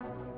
you